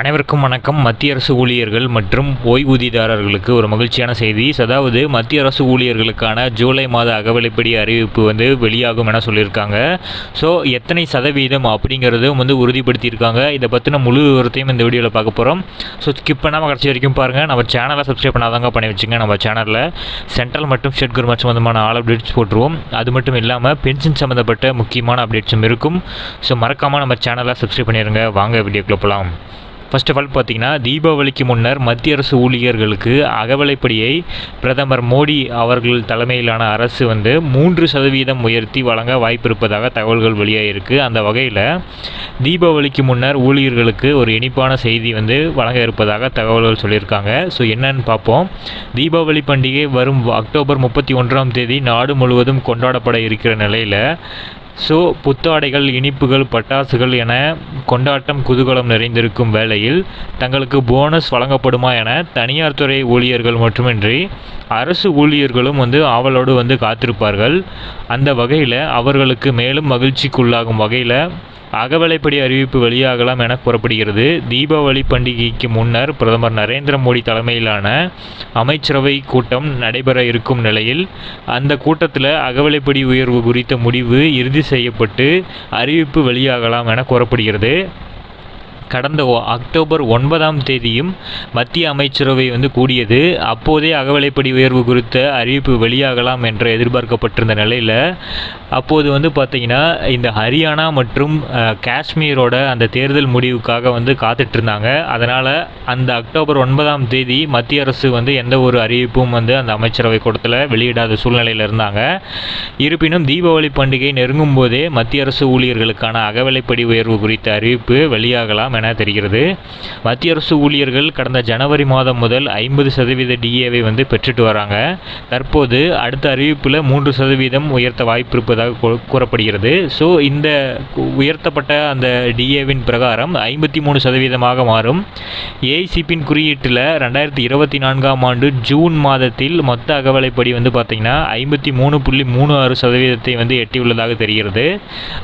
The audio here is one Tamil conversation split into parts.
அனைவருக்கும் வணக்கம். மத்திய அரசு ஊழியர்கள் மற்றும் ஓய்வூதியதாரர்களுக்கு ஒரு மகிழ்ச்சியான செய்தி. அதாவது மத்திய அரசு ஊழியர்களுக்கான ஜூலை மாத அகவலைப்படி அறிவிப்பு வந்து வெளியாகும் என சொல்லியிருக்காங்க. ஸோ எத்தனை சதவீதம் அப்படிங்கிறதும் வந்து உறுதிப்படுத்தியிருக்காங்க. இதை பற்றின முழு விவரத்தையும் இந்த வீடியோவில் பார்க்க போகிறோம் ஸோ ஸ்கிப் பண்ணாமல் கடைசி வரைக்கும் பாருங்கள் நம்ம சேனலை சப்ஸ்கிரைப் பண்ணாதாங்க பண்ணி வச்சுங்க. நம்ம சேனலில் சென்ட்ரல் மற்றும் ஸ்டேட் கவர்மெண்ட் சம்மந்தமான ஆல் அப்டேட்ஸ் போட்டுருவோம். அது மட்டும் இல்லாமல் பென்ஷன் சம்மந்தப்பட்ட முக்கியமான அப்டேட்ஸும் இருக்கும். ஸோ மறக்காமல் நம்ம சேனலை சப்ஸ்கிரைப் பண்ணிடுங்க வாங்க வீடியோக்குள்ளே போகலாம் ஃபர்ஸ்ட் ஆஃப் ஆல் பார்த்தீங்கன்னா தீபாவளிக்கு முன்னர் மத்திய அரசு ஊழியர்களுக்கு அகவலைப்படியை பிரதமர் மோடி அவர்கள் தலைமையிலான அரசு வந்து மூன்று சதவீதம் உயர்த்தி வழங்க வாய்ப்பு இருப்பதாக தகவல்கள் வெளியாகிருக்கு அந்த வகையில் தீபாவளிக்கு முன்னர் ஊழியர்களுக்கு ஒரு இனிப்பான செய்தி வந்து வழங்க இருப்பதாக தகவல்கள் சொல்லியிருக்காங்க. ஸோ என்னன்னு பார்ப்போம். தீபாவளி பண்டிகை வரும் அக்டோபர் முப்பத்தி ஒன்றாம் தேதி நாடு முழுவதும் கொண்டாடப்பட இருக்கிற நிலையில் ஸோ புத்தாடைகள் இனிப்புகள் பட்டாசுகள் என கொண்டாட்டம் குதூகலம் நிறைந்திருக்கும் வேளையில் தங்களுக்கு போனஸ் வழங்கப்படுமா என தனியார் துறை ஊழியர்கள் மட்டுமின்றி அரசு ஊழியர்களும் வந்து ஆவலோடு வந்து காத்திருப்பார்கள். அந்த வகையில் அவர்களுக்கு மேலும் மகிழ்ச்சிக்குள்ளாகும் வகையில் அகவலைப்படி அறிவிப்பு வெளியாகலாம் என கூறப்படுகிறது தீபாவளி பண்டிகைக்கு முன்னர் பிரதமர் நரேந்திர மோடி தலைமையிலான அமைச்சரவை கூட்டம் நடைபெற இருக்கும் நிலையில் அந்த கூட்டத்தில் அகவலைப்படி உயர்வு குறித்த முடிவு இறுதி செய்யப்பட்டு அறிவிப்பு வெளியாகலாம் என கூறப்படுகிறது. கடந்த அக்டோபர் ஒன்பதாம் தேதியும் மத்திய அமைச்சரவை வந்து கூடியது. அப்போதே அகவலைப்படி உயர்வு குறித்த அறிவிப்பு வெளியாகலாம் என்று எதிர்பார்க்கப்பட்டிருந்த நிலையில் அப்போது வந்து பார்த்திங்கன்னா இந்த ஹரியானா மற்றும் காஷ்மீரோட அந்த தேர்தல் முடிவுக்காக வந்து காத்துட்ருந்தாங்க. அதனால் அந்த அக்டோபர் ஒன்பதாம் தேதி மத்திய அரசு வந்து எந்த ஒரு அறிவிப்பும் வந்து அந்த அமைச்சரவை கூட்டத்தில் வெளியிடாத சூழ்நிலையில் இருந்தாங்க. இருப்பினும் தீபாவளி பண்டிகை நெருங்கும் போதே மத்திய அரசு ஊழியர்களுக்கான அகவிலைப்படி உயர்வு குறித்த அறிவிப்பு வெளியாகலாம் என தெரிகிறது. மத்திய அரசு ஊழியர்கள் கடந்த ஜனவரி மாதம் முதல் ஐம்பது சதவீத டிஏவை வந்து பெற்றுட்டு வராங்க. தற்போது அடுத்த அறிவிப்பில் மூன்று சதவீதம் உயர்த்த வாய்ப்பு இருப்பதாக கூறப்படுகிறது. ஸோ இந்த உயர்த்தப்பட்ட அந்த டிஏவின் பிரகாரம் ஐம்பத்தி மூணு சதவீதமாக மாறும். ஏஐசிபின் குறியீட்டில் ரெண்டாயிரத்தி இருபத்தி நான்காம் ஆண்டு ஜூன் மாதத்தில் மொத்த அகவலைப்படி வந்து பார்த்திங்கன்னா ஐம்பத்தி மூணு புள்ளி மூணு ஆறு சதவீதத்தை வந்து எட்டியுள்ளதாக தெரிகிறது.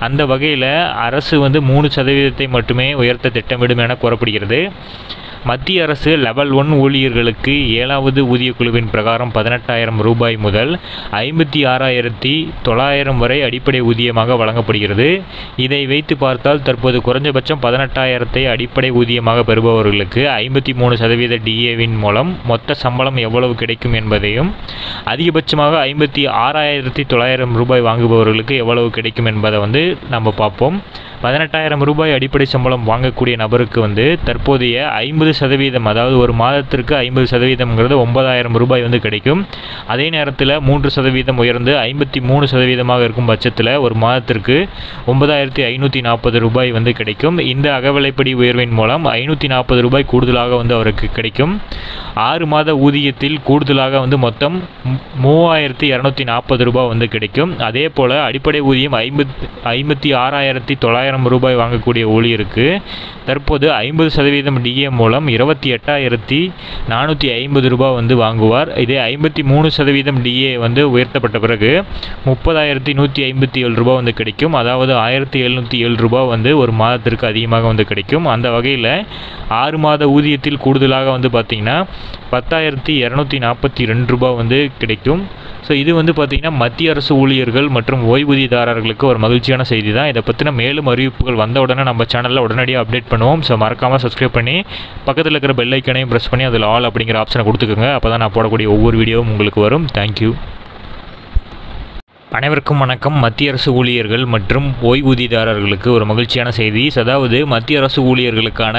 அந்த வகையில் அரசு வந்து மூணு சதவீதத்தை மட்டுமே உயர்த்த திட்டமிடும் என கூறப்படுகிறது. மத்திய அரசு லெவல் ஒன் ஊழியர்களுக்கு ஏழாவது ஊதியக்குழுவின் பிரகாரம் பதினெட்டாயிரம் ரூபாய் முதல் ஐம்பத்தி ஆறாயிரத்தி தொள்ளாயிரம் வரை அடிப்படை ஊதியமாக வழங்கப்படுகிறது. இதை வைத்து பார்த்தால் தற்போது குறைஞ்சபட்சம் பதினெட்டாயிரத்தை அடிப்படை ஊதியமாக பெறுபவர்களுக்கு ஐம்பத்தி மூணு சதவீத டிஏவின் மூலம் மொத்த சம்பளம் எவ்வளவு கிடைக்கும் என்பதையும் அதிகபட்சமாக ஐம்பத்தி ஆறாயிரத்தி தொள்ளாயிரம் ரூபாய் வாங்குபவர்களுக்கு எவ்வளவு கிடைக்கும் என்பதை வந்து நம்ம பார்ப்போம். பதினெட்டாயிரம் ரூபாய் அடிப்படை சம்பளம் வாங்கக்கூடிய நபருக்கு வந்து தற்போதைய ஐம்பது சதவீதம் அதாவது ஒரு மாதத்திற்கு ஐம்பது சதவீதம்ங்கிறது ஒன்பதாயிரம் ரூபாய் வந்து கிடைக்கும். அதே நேரத்தில் மூன்று சதவீதம் உயர்ந்து ஐம்பத்தி மூணு சதவீதமாக இருக்கும் பட்சத்தில் ஒரு மாதத்திற்கு ஒன்பதாயிரத்தி ஐநூற்றி நாற்பது ரூபாய் வந்து கிடைக்கும். இந்த அகவிலைப்படி உயர்வின் மூலம் ஐநூற்றி நாற்பது ரூபாய் கூடுதலாக வந்து அவருக்கு கிடைக்கும். ஆறு மாத ஊதியத்தில் கூடுதலாக வந்து மொத்தம் மூவாயிரத்தி இரநூத்தி நாற்பது ரூபாய் வந்து கிடைக்கும். அதே போல் அடிப்படை ஊதியம் ஐம்பத் ஐம்பத்தி ஆறாயிரத்தி தொள்ளாயிரம் ரூபாய் வாங்கக்கூடிய ஊழியருக்கு தற்போது ஐம்பது சதவீதம் டிஏ மூலம் இருபத்தி எட்டாயிரத்தி நானூற்றி ஐம்பது ரூபாய் வந்து வாங்குவார். இதே ஐம்பத்தி மூணு சதவீதம் டிஏ வந்து உயர்த்தப்பட்ட பிறகு முப்பதாயிரத்தி நூற்றி ஐம்பத்தி ஏழு ரூபாய் வந்து கிடைக்கும். அதாவது ஆயிரத்தி எழுநூற்றி ஏழு ரூபாய் வந்து ஒரு மாதத்திற்கு அதிகமாக வந்து கிடைக்கும். அந்த வகையில் ஆறு மாத ஊதியத்தில் கூடுதலாக வந்து பார்த்திங்கன்னா பத்தாயிரத்தி இரநூத்தி நாற்பத்தி ரெண்டு ரூபாய் வந்து கிடைக்கும். ஸோ இது வந்து பார்த்திங்கன்னா மத்திய அரசு ஊழியர்கள் மற்றும் ஓய்வூதியதாரர்களுக்கு ஒரு மகிழ்ச்சியான செய்தி தான் இதை பற்றின மேலும் அறிவிப்புகள் வந்த உடனே நம்ம சேனலில் உடனடியாக அப்டேட் பண்ணுவோம். ஸோ மறக்காமல் சப்ஸ்கிரைப் பண்ணி பக்கத்தில் இருக்கிற பெல் ஐக்கனையும் ப்ரெஸ் பண்ணி அதில் ஆல் அப்படிங்கிற ஆப்ஷனை கொடுத்துக்கோங்க. அப்போ தான் நான் போடக்கூடிய ஒவ்வொரு வீடியோவும் உங்களுக்கு வரும். தேங்க்யூ அனைவருக்கும் வணக்கம். மத்திய அரசு ஊழியர்கள் மற்றும் ஓய்வூதியதாரர்களுக்கு ஒரு மகிழ்ச்சியான செய்தி. அதாவது மத்திய அரசு ஊழியர்களுக்கான